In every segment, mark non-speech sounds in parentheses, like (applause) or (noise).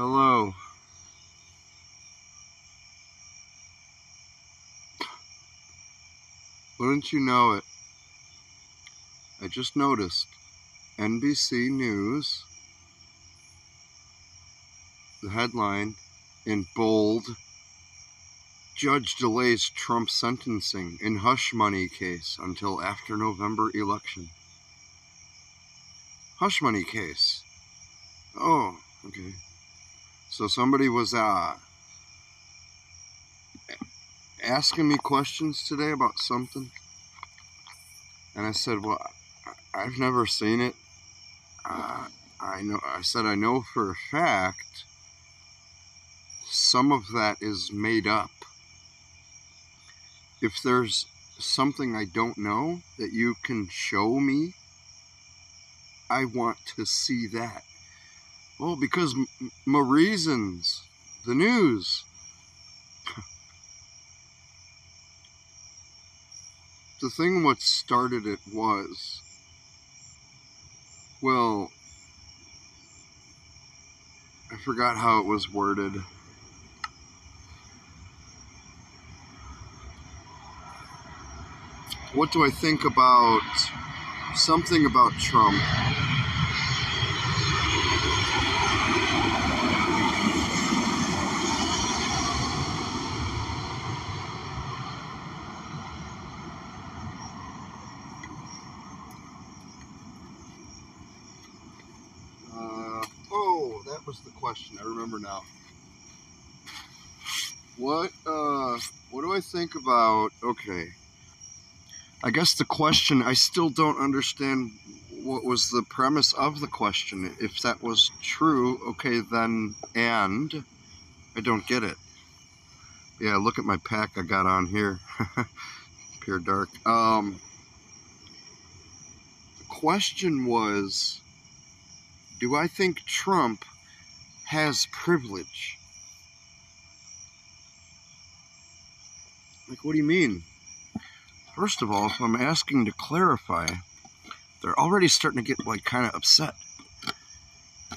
Hello. Wouldn't you know it? I just noticed NBC News, the headline in bold Judge delays Trump sentencing in hush money case until after November election. Hush money case. Oh, okay. So somebody was uh asking me questions today about something. And I said, "Well, I've never seen it. Uh, I know I said I know for a fact some of that is made up. If there's something I don't know that you can show me, I want to see that. Well, because my reasons, the news. (laughs) the thing what started it was, well, I forgot how it was worded. What do I think about something about Trump? Uh, oh, that was the question. I remember now. What uh what do I think about okay. I guess the question I still don't understand what was the premise of the question. If that was true, okay then and I don't get it. Yeah, look at my pack I got on here. (laughs) Pure dark. Um the question was do I think Trump has privilege? Like, what do you mean? First of all, I'm asking to clarify, they're already starting to get like kind of upset.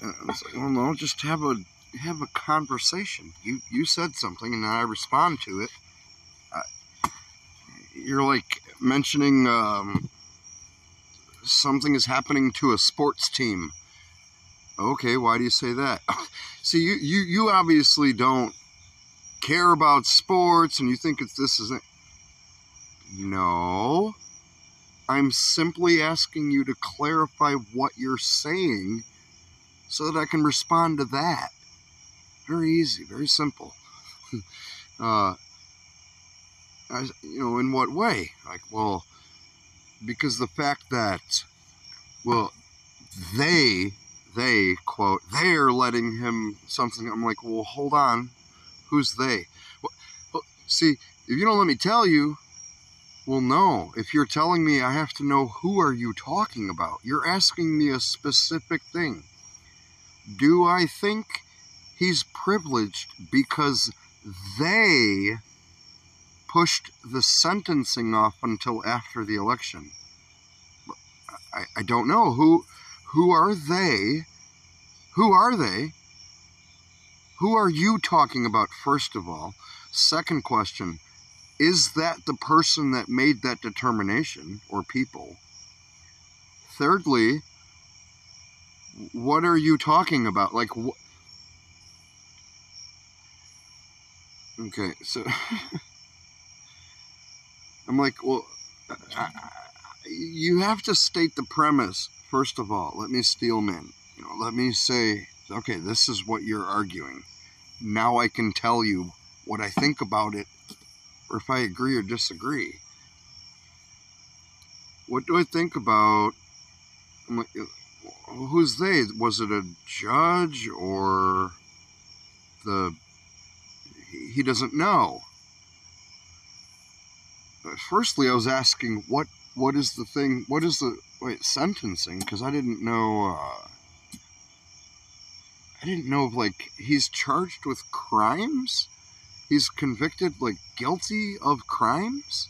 And it's like, well, no, just have a have a conversation. You you said something, and I respond to it. You're like mentioning um, something is happening to a sports team. Okay, why do you say that? (laughs) See, you, you, you obviously don't care about sports and you think it's this isn't. No. I'm simply asking you to clarify what you're saying so that I can respond to that. Very easy, very simple. (laughs) uh, I, you know, in what way? Like, well, because the fact that, well, they they quote they're letting him something. I'm like well hold on. Who's they? Well, well, oh, see if you don't let me tell you well no. If you're telling me i have to know who are you talking about. You're asking me a specific thing. Do i think he's privileged because they pushed the sentencing off until after the election? I, I don't know. Who who are they? Who are they? Who are you talking about, first of all? Second question Is that the person that made that determination or people? Thirdly, what are you talking about? Like, wh- okay, so (laughs) I'm like, well, I, I, you have to state the premise first of all, let me. You know, let me say, okay, this is what you're arguing. Now I can tell you what I think about it, or if I agree or disagree. What do I think about? Like, uh, who's they? Was it a judge or the? He doesn't know. But firstly, I was asking what what is the thing? What is the wait sentencing? Because I didn't know. Uh, I didn't know if like he's charged with crimes. He's convicted, like guilty of crimes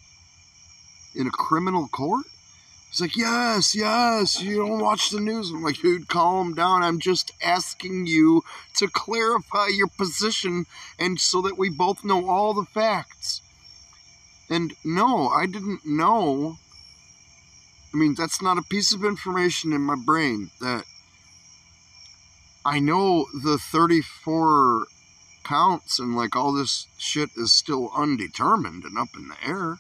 in a criminal court. He's like, yes, yes, you don't watch the news. I'm like, dude, calm down. I'm just asking you to clarify your position and so that we both know all the facts. And no, I didn't know. I mean, that's not a piece of information in my brain that I know the 34 counts and like all this shit is still undetermined and up in the air.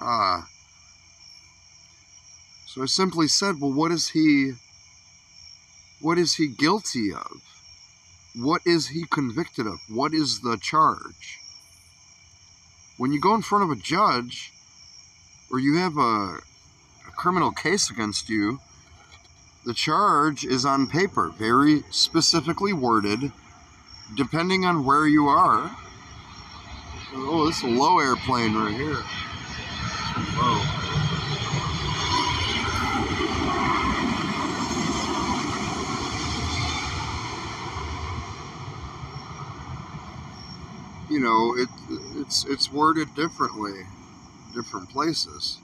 Uh, so I simply said, well, what is he, what is he guilty of? What is he convicted of? What is the charge? When you go in front of a judge, or you have a, a criminal case against you, the charge is on paper, very specifically worded, depending on where you are. Oh, this low airplane right here. You know, it it's it's worded differently, different places,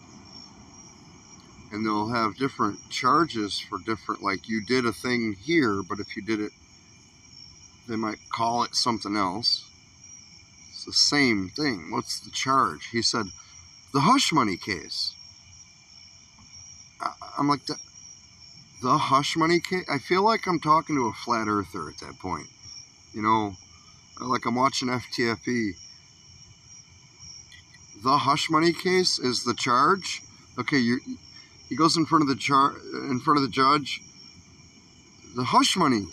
and they'll have different charges for different. Like you did a thing here, but if you did it, they might call it something else. It's the same thing. What's the charge? He said, the hush money case. I, I'm like the the hush money case. I feel like I'm talking to a flat earther at that point. You know like I'm watching FTFE. The hush money case is the charge. Okay, you he goes in front of the char in front of the judge. The hush money.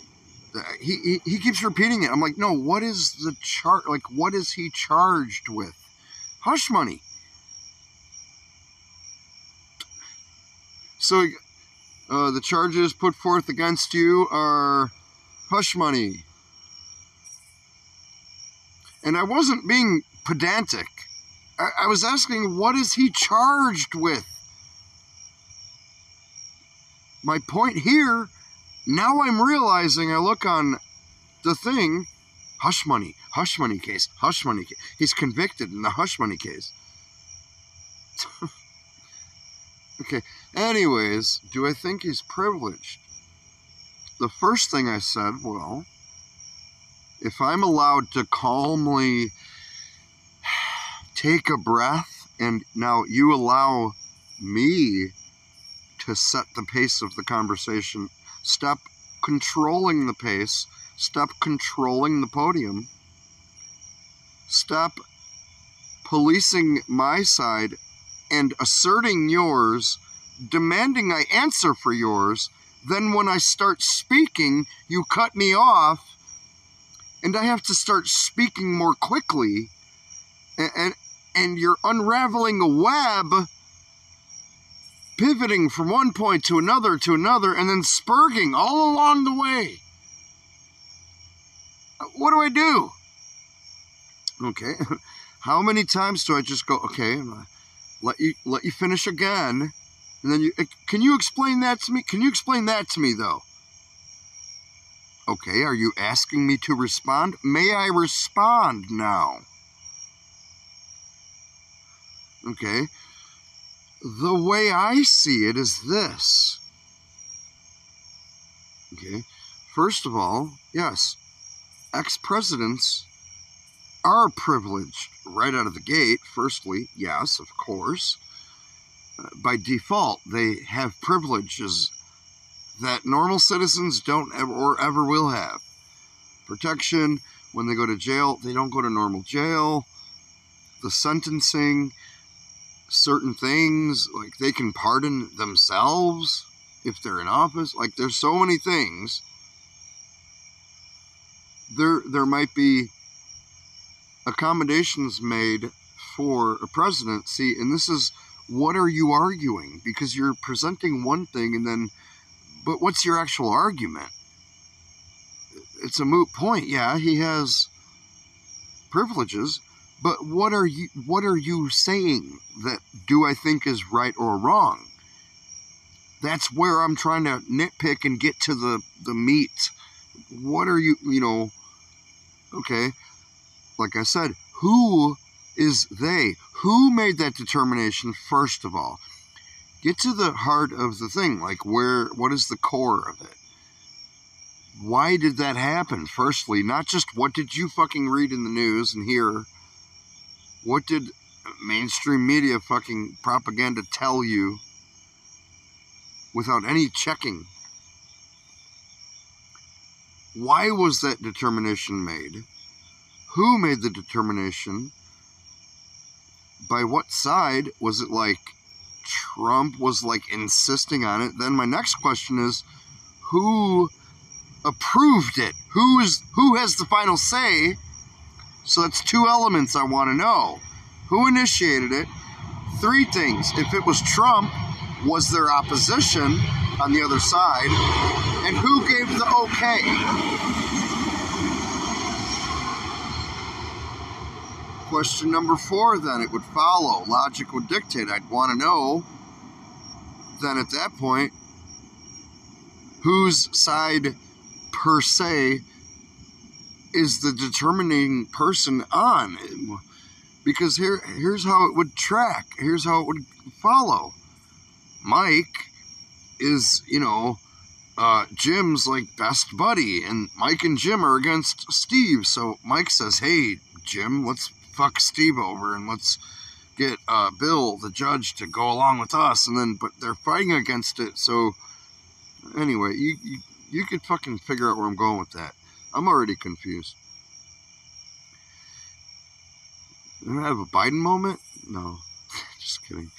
He, he he keeps repeating it. I'm like, no. What is the char? Like, what is he charged with? Hush money. So, uh, the charges put forth against you are hush money, and I wasn't being pedantic. I, was asking, what is he charged with? My point here, now I'm realizing I look on the thing, hush money, hush money case, hush money case. He's convicted in the hush money case. (laughs) okay, anyways, do I think he's privileged? The first thing I said, well, if I'm allowed to calmly take a breath and now you allow me to set the pace of the conversation, stop controlling the pace, stop controlling the podium, stop policing my side and asserting yours, demanding I answer for yours. Then, when I start speaking, you cut me off and I have to start speaking more quickly, and, and, and you're unraveling a web, pivoting from one point to another to another, and then spurging all along the way. What do I do? Okay, (laughs) how many times do I just go? Okay, let you let you finish again, and then you eh, can you explain that to me? Can you explain that to me though? Okay, are you asking me to respond? May I respond now? Okay, the way I see it is this. Okay, first of all, yes, ex presidents are privileged right out of the gate. Firstly, yes, of course. Uh, by default, they have privileges that normal citizens don't ever or ever will have. Protection when they go to jail, they don't go to normal jail. The sentencing, certain things, like they can pardon themselves if they're in office. Like there's so many things. There there might be accommodations made for a president. See, and this is what are you arguing? Because you're presenting one thing and then but what's your actual argument? It's a moot point. Yeah, he has privileges, but what are you what are you saying that do I think is right or wrong? That's where I'm trying to nitpick and get to the the meat. What are you, you know, okay? Like I said, who is they? Who made that determination first of all? get to the heart of the thing. Like, where, what is the core of it? Why did that happen? Firstly, not just what did you fucking read in the news and hear? What did mainstream media fucking propaganda tell you without any checking? Why was that determination made? Who made the determination? By what side? Was it like Trump was like insisting on it? Then my next question is who approved it? Who is who has the final say? So that's two elements I want to know. Who initiated it? Three things. If it was Trump, was there opposition on the other side? And who gave the okay? Question number four, then it would follow. Logic would dictate. I'd want to know, then at that point, whose side per se is the determining person on because here here's how it would track. Here's how it would follow. Mike is you know uh, jim's like best buddy and mike and jim are against steve. So mike says hey jim let's fuck steve over and let's get uh, bill the judge to go along with us. And then but they're fighting against it. So anyway you, you you could fucking figure out where i'm going with that i'm already confused Did I have a Biden moment? No, (laughs) just kidding.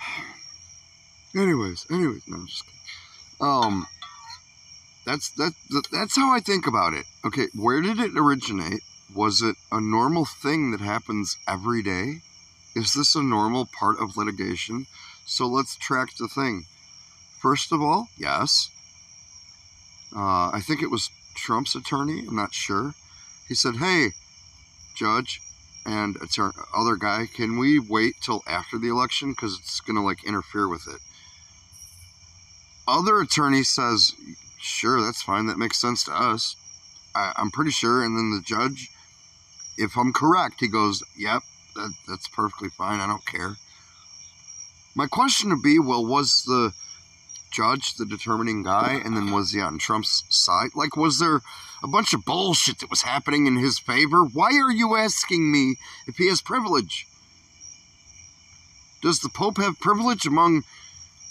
(sighs) Anyways, anyways, no, just kidding. Um, that's that, that. That's how I think about it. Okay, where did it originate? Was it a normal thing that happens every day? Is this a normal part of litigation? So let's track the thing. First of all, yes. Uh, I think it was Trump's attorney. I'm not sure. He said, "Hey, judge and other guy, can we wait till after the election because it's going to like interfere with it? Other attorney says, sure, that's fine. That makes sense to us. I, am pretty sure. And then the judge, if I'm correct, he goes, yep, that, that's perfectly fine. I don't care. My question would be, well, was the judge the determining guy? And then was he on Trump's side? Like, was there a bunch of bullshit that was happening in his favor. Why are you asking me if he has privilege? Does the Pope have privilege among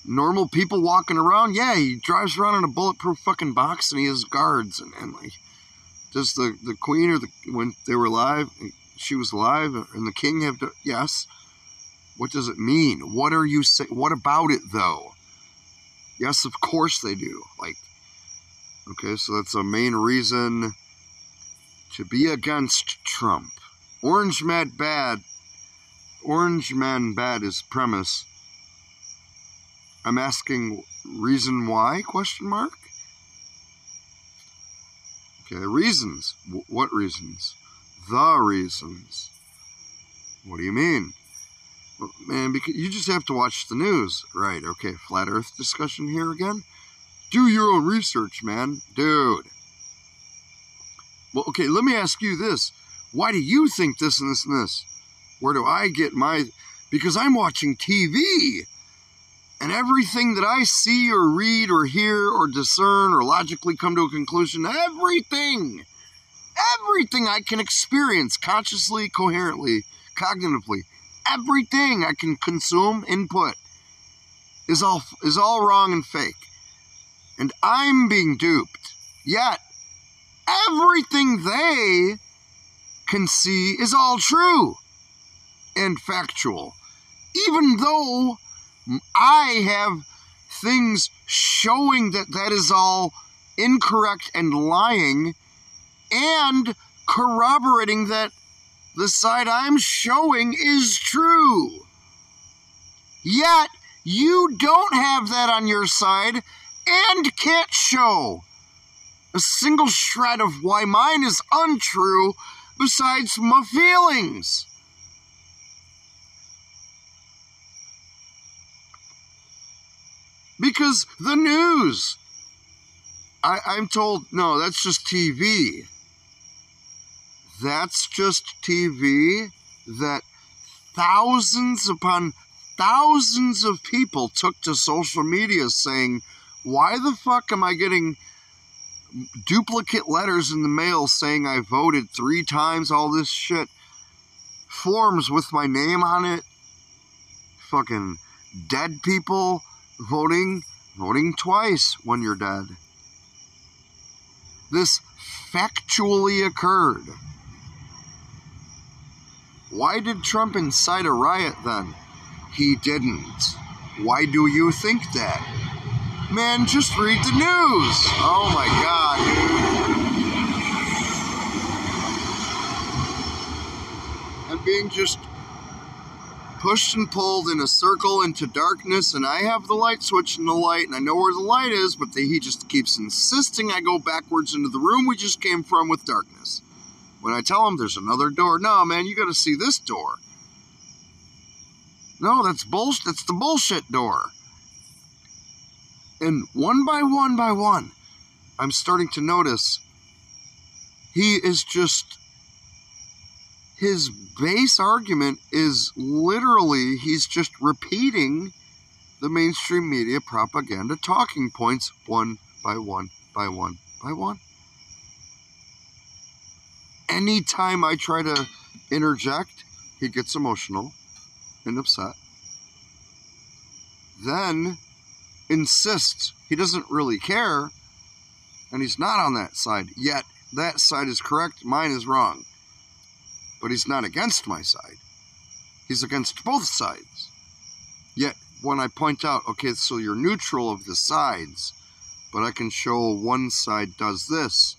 normal people walking around? Yeah, he drives around in a bulletproof fucking box and he has guards and, and like does the, the queen or the when they were alive she was alive and the king have yes what does it mean what are you saying what about it though yes of course they do like Okay, so that's a main reason to be against Trump. Orange Man Bad. Orange Man Bad is premise. I'm asking reason why? Question mark. Okay, reasons. W- what reasons? The reasons. What do you mean? Man, because you just have to watch the news, right? Okay, flat Earth discussion here again. Do your own research, man. Dude. Well, okay, let me ask you this. Why do you think this and this and this? Where do I get my. Because I'm watching TV. And everything that I see or read or hear or discern or logically come to a conclusion, everything, everything I can experience consciously, coherently, cognitively, everything I can consume, input, is all is all wrong and fake and I'm being duped. Yet, everything they can see is all true and factual. Even though I have things showing that that is all incorrect and lying, and corroborating that the side I'm showing is true. Yet, you don't have that on your side, and can't show a single shred of why mine is untrue besides my feelings. Because the news, I, I'm told, no, that's just TV. That's just TV that thousands upon thousands of people took to social media saying, Why the fuck am I getting duplicate letters in the mail saying I voted three times, all this shit? Forms with my name on it. Fucking dead people voting, voting twice when you're dead. This factually occurred. Why did Trump incite a riot then? He didn't. Why do you think that? Man, just read the news. Oh my god, dude. I'm being just pushed and pulled in a circle into darkness, and I have the light switch in the light, and I know where the light is, but the, he just keeps insisting I go backwards into the room we just came from with darkness. When I tell him there's another door, no, man, you got to see this door. No, that's bullshit. That's the bullshit door. And one by one by one, I'm starting to notice he is just his base argument is literally he's just repeating the mainstream media propaganda talking points one by one by one by one. Anytime I try to interject, he gets emotional and upset. Then insists he doesn't really care and he's not on that side. Yet that side is correct, mine is wrong but he's not against my side. He's against both sides. Yet, when I point out, okay, so you're neutral of the sides, but I can show one side does this,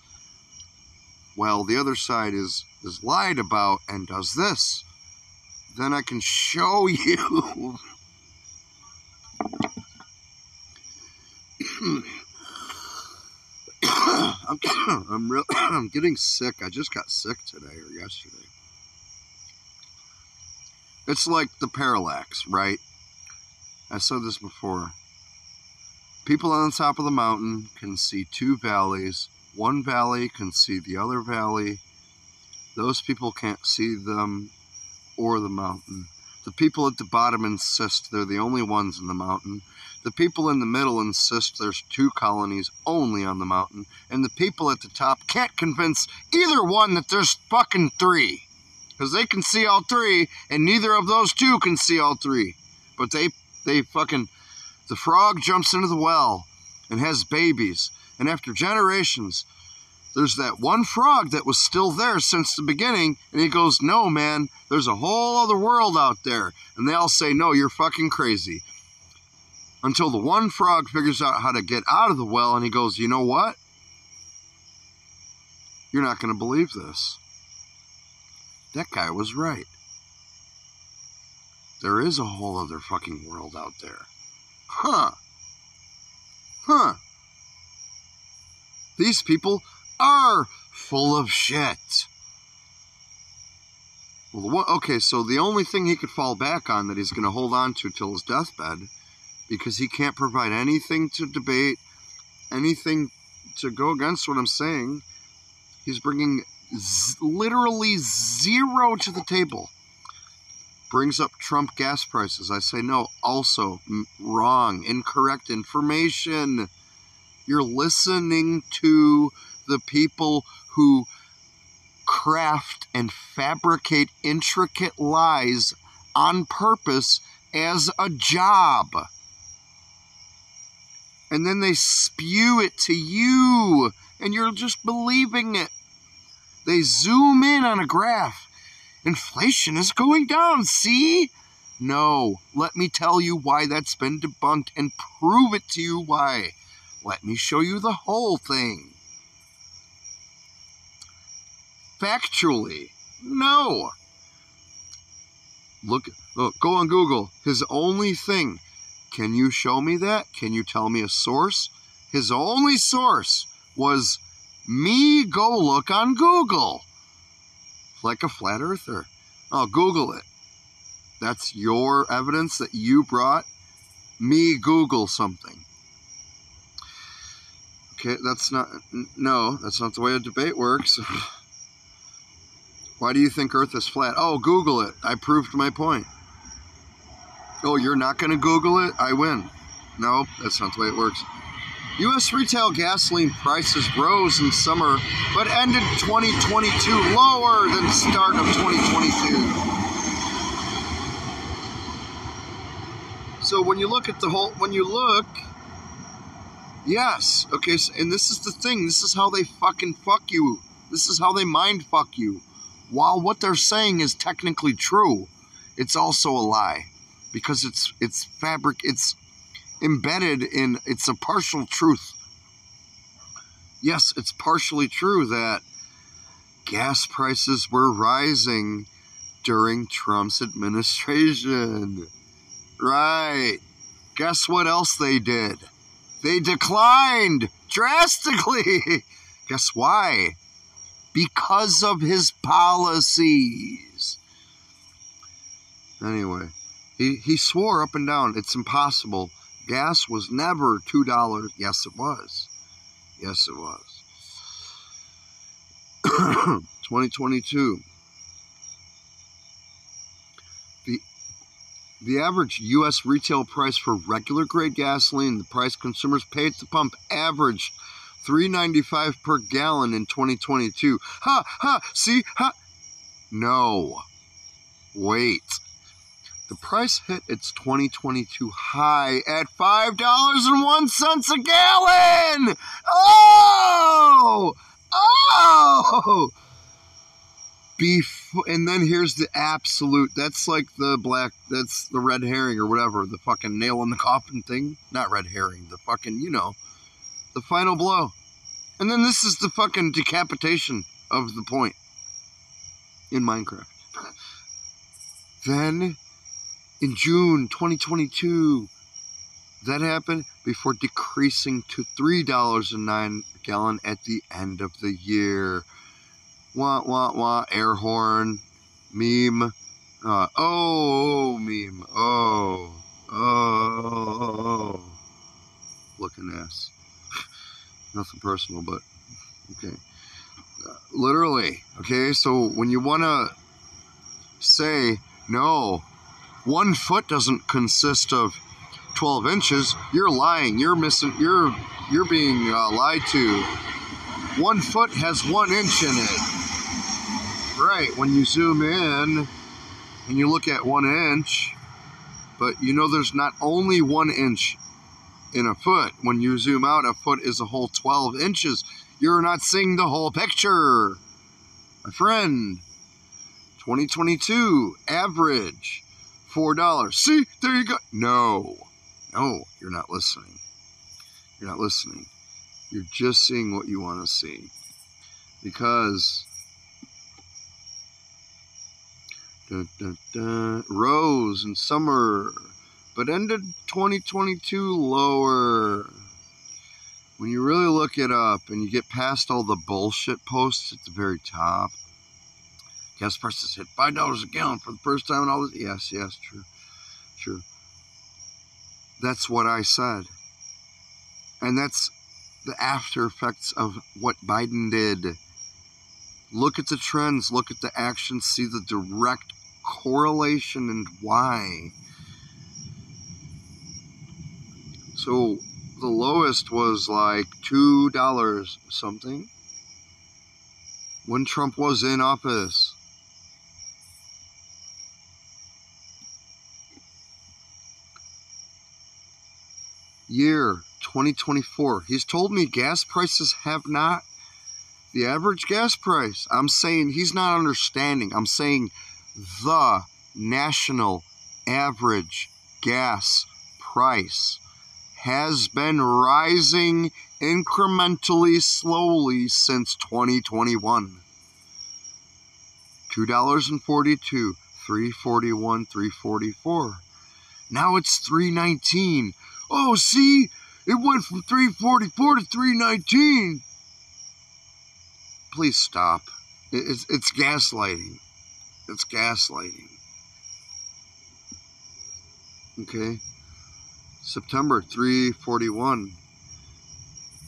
while the other side is, is lied about and does this, then I can show (laughs) you. I'm, I'm, real, (coughs) I'm getting sick. I just got sick today or yesterday. It's like the parallax, right? I said this before. People on the top of the mountain can see two valleys. One valley can see the other valley. Those people can't see them or the mountain. The people at the bottom insist they're the only ones in the mountain. The people in the middle insist there's two colonies only on the mountain. And the people at the top can't convince either one that there's fucking three because they can see all three, and neither of those two can see all three. But they they fucking the frog jumps into the well and has babies, and after generations, there's that one frog that was still there since the beginning, and he goes, "No, man, there's a whole other world out there," and they all say, "No, you're fucking crazy." Until the one frog figures out how to get out of the well, and he goes, "You know what? You're not going to believe this." That guy was right. There is a whole other fucking world out there. Huh. Huh. These people are full of shit. Well, okay, so the only thing he could fall back on that he's going to hold on to till his deathbed, because he can't provide anything to debate, anything to go against what I'm saying, he's bringing literally zero to the table. Brings up Trump gas prices. I say no. Also, wrong, incorrect information. You're listening to the people who craft and fabricate intricate lies on purpose as a job. And then they spew it to you, and you're just believing it. They zoom in on a graph. Inflation is going down, see? No, let me tell you why that's been debunked and prove it to you why. Let me show you the whole thing. Factually, no. Look, look, go on Google. His only thing. Can you show me that? Can you tell me a source? His only source was me go look on Google. Like a flat earther. Oh, Google it. That's your evidence that you brought. Me Google something. Okay, that's not, no, that's not the way a debate works. Why do you think Earth is flat? Oh, Google it. I proved my point. Oh, you're not going to Google it? I win. No, that's not the way it works. U.S. retail gasoline prices rose in summer, but ended 2022 lower than start of 2022. So when you look at the whole, when you look, yes, okay, so, and this is the thing. This is how they fucking fuck you. This is how they mind fuck you. While what they're saying is technically true, it's also a lie because it's it's fabric. It's embedded in it's a partial truth. Yes, it's partially true that gas prices were rising during Trump's administration. Right. Guess what else they did? They declined drastically. (laughs) Guess why? Because of his policies. Anyway, he, he swore up and down it's impossible Gas was never $2. Yes, it was. Yes, it was. (coughs) 2022. The average U.S. retail price for regular grade gasoline, the price consumers pay at the pump, averaged 3.95 per gallon in 2022. Ha ha. See ha. No. Wait. The price hit its 2022 high at $5.01 a gallon! Oh! Oh! Before, and then here's the absolute, that's like the black, that's the red herring or whatever, the fucking nail in the (laughs) coffin thing. Not red herring, the fucking, you know, the final blow. And then this is the fucking decapitation of the point in Minecraft. then in June 2022. That happened before decreasing to $3.09 a gallon at the end of the year. Wah, wah, wah, air horn, meme. Uh, oh, meme. Oh, oh, looking ass. (laughs) Nothing personal, but okay. Uh, literally, okay, so when you want to say, no, one foot doesn't consist of 12 inches, you're lying. You're missing. You're you're being uh, lied to. One foot has one inch in it. Right. When you zoom in and you look at one inch, but you know there's not only one inch in a foot. When you zoom out, a foot is a whole 12 inches. You're not seeing the whole picture. My friend, 2022 average four dollars. See, there you go. No, no, you're not listening. You're not listening. You're just seeing what you want to see. Because dun, dun, dun, rose in summer, but ended 2022 lower. When you really look it up and you get past all the bullshit posts at the very top, Gas prices hit five dollars a gallon for the first time in all this. Yes, yes, true, true. That's what I said, and that's the after effects of what Biden did. Look at the trends, look at the actions, see the direct correlation and why. So the lowest was like two dollars something when Trump was in office. year 2024. He's told me gas prices have not, the average gas price, I'm saying he's not understanding. I'm saying the national average gas price has been rising incrementally slowly since 2021. $2.42, 341, 344. Now it's 319. Oh, see, it went from 344 to 319. Please stop. It's, it's gaslighting. It's gaslighting. Okay. September 341.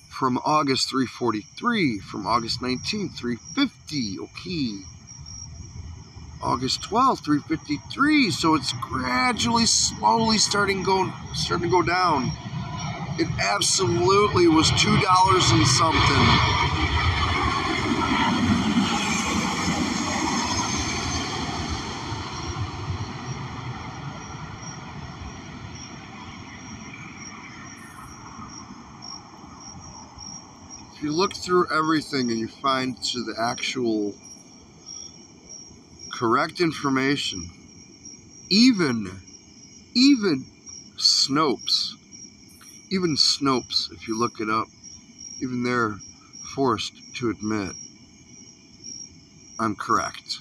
From August 343. From August 19, 350. Okay. August 12th, 353. So it's gradually, slowly starting going, starting to go down. It absolutely was two dollars and something. Through everything and you find to the actual correct information, even, even Snopes, even Snopes, if you look it up, even they're forced to admit I'm correct.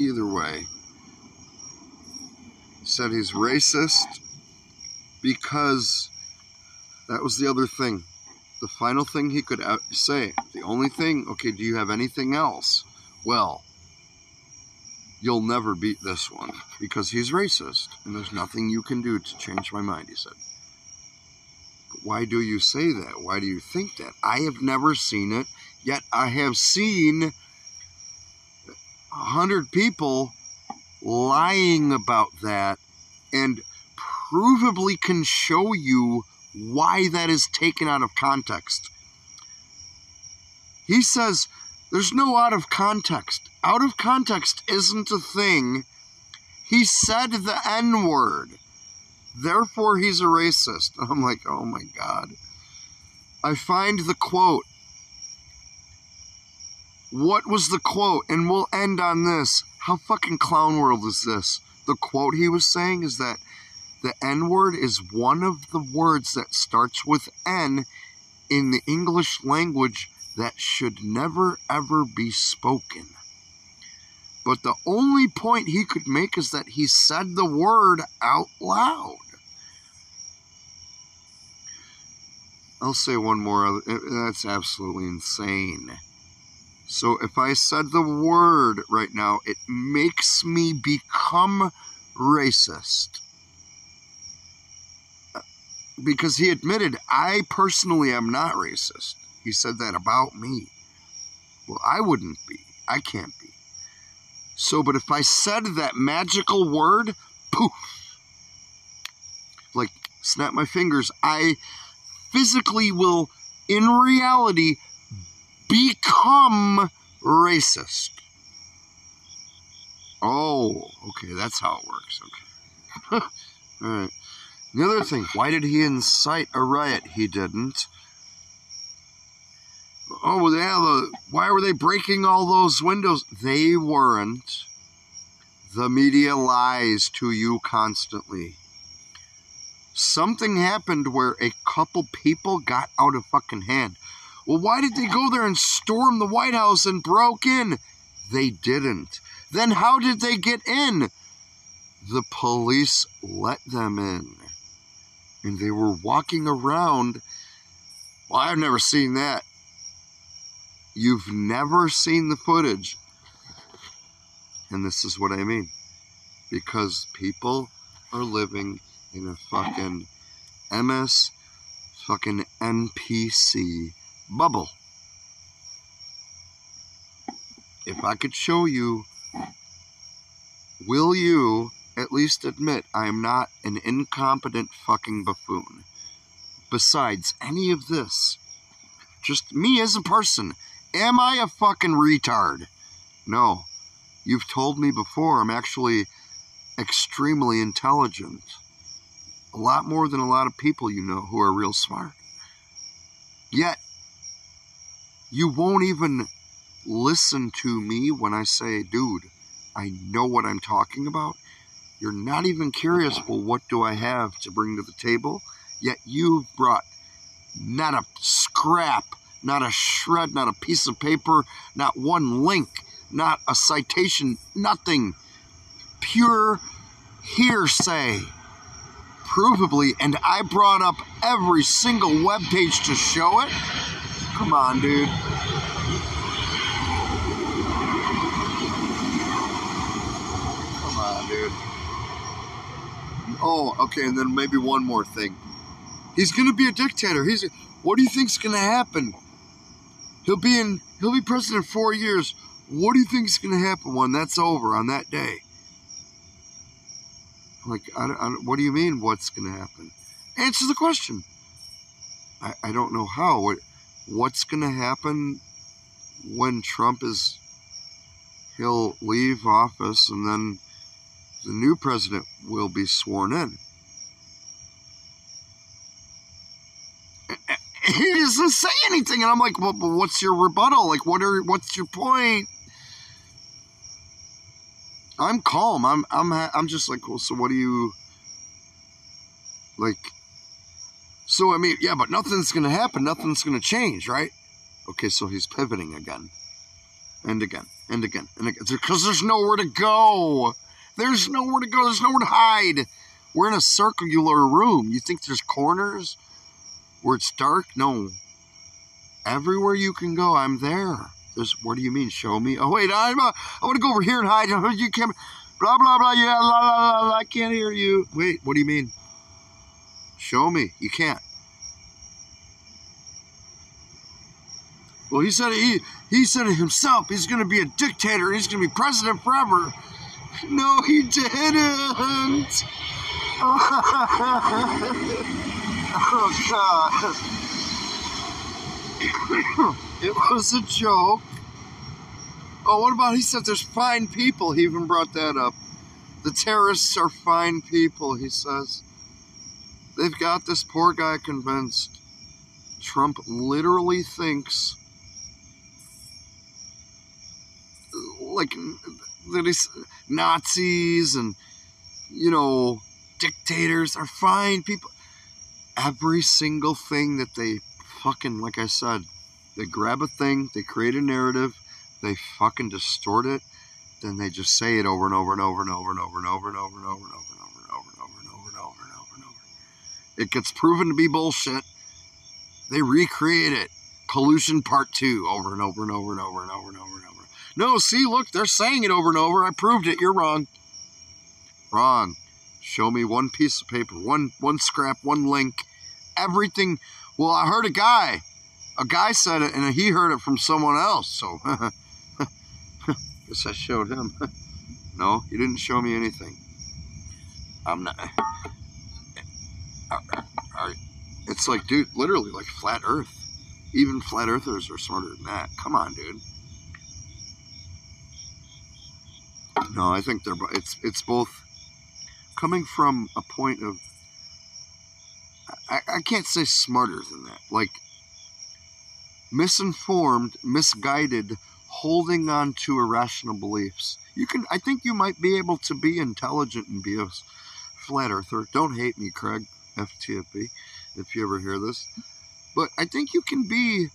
Either way, said he's racist because that was the other thing. The final thing he could say, the only thing, okay, do you have anything else? Well, you'll never beat this one because he's racist and there's nothing you can do to change my mind, he said. But why do you say that? Why do you think that? I have never seen it, yet I have seen a hundred people lying about that and provably can show you why that is taken out of context. He says there's no out of context. Out of context isn't a thing. He said the N word. Therefore, he's a racist. (laughs) I'm like, oh my God. I find the quote. What was the quote? And we'll end on this. How fucking clown world is this? The quote he was saying is that the N word is one of the words that starts with N in the English language that should never ever be spoken. But the only point he could make is that he said the word out loud. I'll say one more. Uh, uh, that's absolutely insane. So if I said the word right now, it makes me become racist because he admitted, I personally am not racist. He said that about me. Well, I wouldn't be. I can't be. So, but if I said that magical word, poof, like snap my fingers, I physically will, in reality, become racist. Oh, okay, that's how it works. Okay. (laughs) All right. The other thing, why did he incite a riot? He didn't. Oh, yeah, the, why were they breaking all those windows? They weren't. The media lies to you constantly. Something happened where a couple people got out of fucking hand. Well, why did they go there and storm the White House and broke in? They didn't. Then how did they get in? The police let them in and they were walking around. Well, I've never seen that. You've never seen the footage. And this is what I mean. Because people are living in a fucking MS fucking NPC bubble. If I could show you, will you at least admit I am not an incompetent fucking buffoon. Besides any of this, just me as a person, am I a fucking retard? No. You've told me before I'm actually extremely intelligent. A lot more than a lot of people you know who are real smart. Yet, you won't even listen to me when I say, dude, I know what I'm talking about. You're not even curious, well, what do I have to bring to the table? Yet you've brought not a scrap, not a shred, not a piece of paper, not one link, not a citation, nothing. Pure hearsay. Provably, and I brought up every single web page to show it. Come on, dude. Come on, dude. Oh, okay, and then maybe one more thing. He's going to be a dictator. He's what do you think's going to happen? he'll be in he'll be president four years. What do you think is going to happen when that's over on that day? Like, I, I, what do you mean? What's going to happen? Answer the question. I, I don't know how. What, what's going to happen when Trump is? He'll leave office, and then the new president will be sworn in. He doesn't say anything, and I'm like, "Well, what's your rebuttal? Like, what are what's your point?" I'm calm. I'm I'm I'm just like, well, so what do you like? So I mean, yeah, but nothing's gonna happen. Nothing's gonna change, right? Okay, so he's pivoting again, and again, and again, and again, because there's nowhere to go. There's nowhere to go. There's nowhere to hide. We're in a circular room. You think there's corners where it's dark? No. Everywhere you can go, I'm there. There's, what do you mean, show me? Oh, wait, I'm, uh, I want to go over here and hide. (laughs) You can't, blah, blah, blah, yeah, la, la, la, la, I can't hear you. Wait, what do you mean? Show me. You can't. Well, he said he he said it himself. He's going to be a dictator. He's going to be president forever. No, he didn't. oh God. it was a joke. Oh, what about he said there's fine people? He even brought that up. The terrorists are fine people, he says. They've got this poor guy convinced. Trump literally thinks like that he's Nazis and you know dictators are fine people. Every single thing that they fucking like I said, they grab a thing, they create a narrative, they fucking distort it, then they just say it over and over and over and over and over and over and over and over and over and over and over and over and over and over and over and over. It gets proven to be bullshit. They recreate it. Collusion part two over and over and over and over and over and over and over. No, see, look, they're saying it over and over. I proved it. You're wrong. Wrong. Show me one piece of paper, one one scrap, one link. Everything. Well, I heard a guy. A guy said it, and he heard it from someone else. So, (laughs) guess I showed him. (laughs) no, you didn't show me anything. I'm not. It's like, dude, literally like flat Earth. Even flat earthers are smarter than that. Come on, dude. No, I think they're. It's it's both coming from a point of. I, I can't say smarter than that. Like misinformed, misguided, holding on to irrational beliefs. You can. I think you might be able to be intelligent and be a flat earther. Don't hate me, Craig FTFB, if you ever hear this. But I think you can be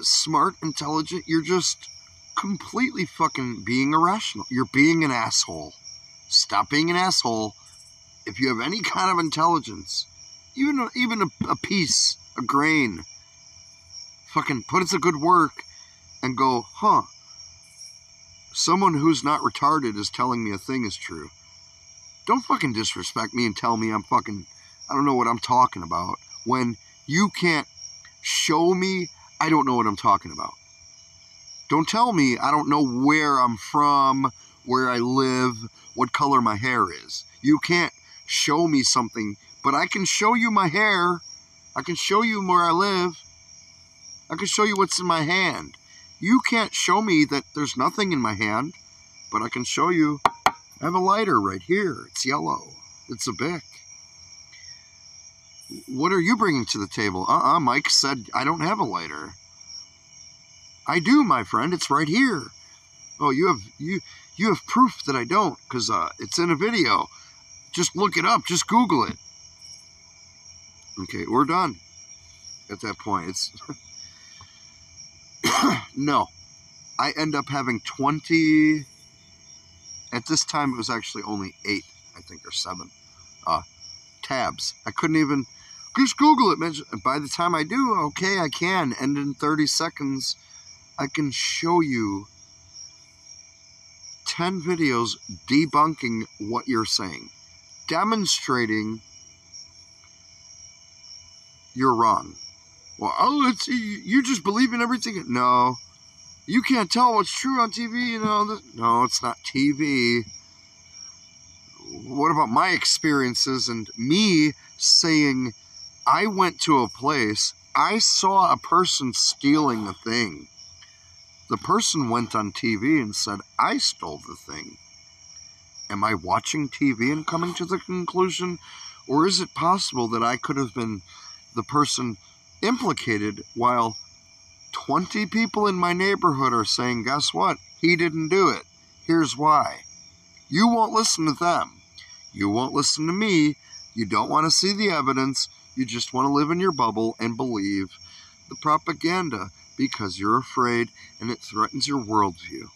smart, intelligent. You're just completely fucking being irrational. You're being an asshole. Stop being an asshole. If you have any kind of intelligence, even even a, a piece, a grain, fucking put it to good work and go, huh? Someone who's not retarded is telling me a thing is true. Don't fucking disrespect me and tell me I'm fucking I don't know what I'm talking about when you can't show me I don't know what I'm talking about. Don't tell me I don't know where I'm from, where I live, what color my hair is. You can't show me something, but I can show you my hair. I can show you where I live. I can show you what's in my hand. You can't show me that there's nothing in my hand, but I can show you I have a lighter right here. It's yellow. It's a Bic. What are you bringing to the table? Uh-uh, Mike said I don't have a lighter. I do, my friend. It's right here. Oh, you have you you have proof that I don't because uh, it's in a video. Just look it up. Just Google it. Okay, we're done. At that point, it's (coughs) no. I end up having twenty. At this time, it was actually only eight, I think, or seven uh, tabs. I couldn't even just Google it. By the time I do, okay, I can. And in 30 seconds, I can show you 10 videos debunking what you're saying, demonstrating you're wrong. Well, oh, it's, you just believe in everything. No, you can't tell what's true on TV. You know, no, it's not TV. What about my experiences and me saying I went to a place, I saw a person stealing a thing. The person went on TV and said, I stole the thing. Am I watching TV and coming to the conclusion? Or is it possible that I could have been the person implicated while 20 people in my neighborhood are saying, guess what? He didn't do it. Here's why. You won't listen to them. You won't listen to me. You don't want to see the evidence. You just want to live in your bubble and believe the propaganda because you're afraid and it threatens your worldview.